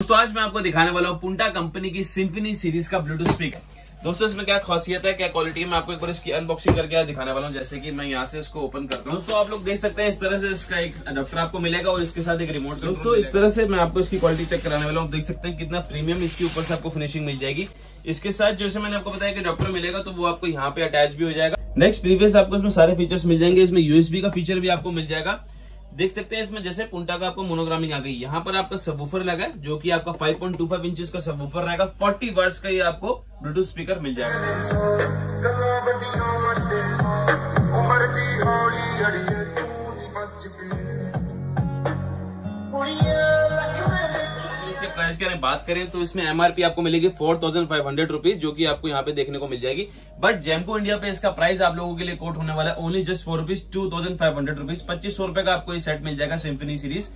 दोस्तों आज मैं आपको दिखाने वाला हूँ पुंटा कंपनी की सिम्फनी सीरीज़ का ब्लूटूथ स्पीकर। दोस्तों इसमें क्या खासियत है क्या क्वालिटी है मैं आपको एक बार इसकी अनबॉक्सिंग करके दिखाने वाला हूँ जैसे कि मैं यहाँ से इसको ओपन करता हूँ। दोस्तों आप लोग देख सकते हैं इस तरह से इसका एक अडोप्टर आपको मिलेगा और इसके साथ एक रिमोट दोस्तों इस तरह से मैं आपको इसकी क्वालिटी चेक कराने वाला हूँ। देख सकते हैं कितना प्रीमियम इसके ऊपर से आपको फिनिशिंग मिल जाएगी। इसके साथ जैसे मैंने आपको बताया कि डॉक्टर मिलेगा तो वो आपको यहाँ पे अटैच भी हो जाएगा। नेक्स्ट प्रीवियस आपको इसमें सारे फीचर्स मिल जाएँगे। इसमें यूएसबी का फीचर भी आपको मिल जाएगा। देख सकते हैं इसमें, जैसे पुंटा का आपको मोनोग्रामिंग आ गई। यहाँ पर आपका सबवूफर लगा है, जो कि आपका 5.25 पॉइंट टू फाइव इंच का सबवूफर रहेगा। 40 वर्ड्स का ये आपको ब्लूटूथ स्पीकर मिल जाएगा। प्राइस की अगर बात करें तो इसमें एमआरपी आपको मिलेगी four thousand five hundred rupees जो कि आपको यहाँ पे देखने को मिल जाएगी। बट जेमको इंडिया पे इसका प्राइस आप लोगों के लिए कोट होने वाला है only just four rupees two thousand five hundred rupees पच्चीस सौ रुपए का आपको ये सेट मिल जाएगा सिम्फनी सीरीज़